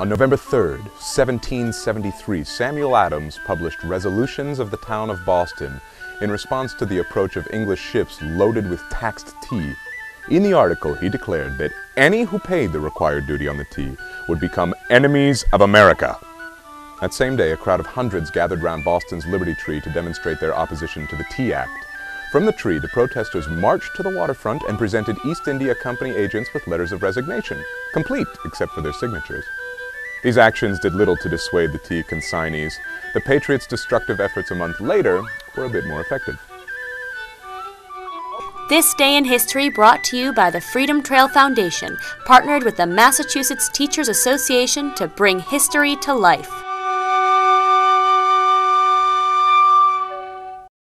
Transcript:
On November 3, 1773, Samuel Adams published Resolutions of the Town of Boston in response to the approach of English ships loaded with taxed tea. In the article, he declared that any who paid the required duty on the tea would become enemies of America. That same day, a crowd of hundreds gathered round Boston's Liberty Tree to demonstrate their opposition to the Tea Act. From the tree, the protesters marched to the waterfront and presented East India Company agents with letters of resignation, complete except for their signatures. These actions did little to dissuade the tea consignees. The Patriots' destructive efforts a month later were a bit more effective. This Day in History brought to you by the Freedom Trail Foundation, partnered with the Massachusetts Teachers Association to bring history to life.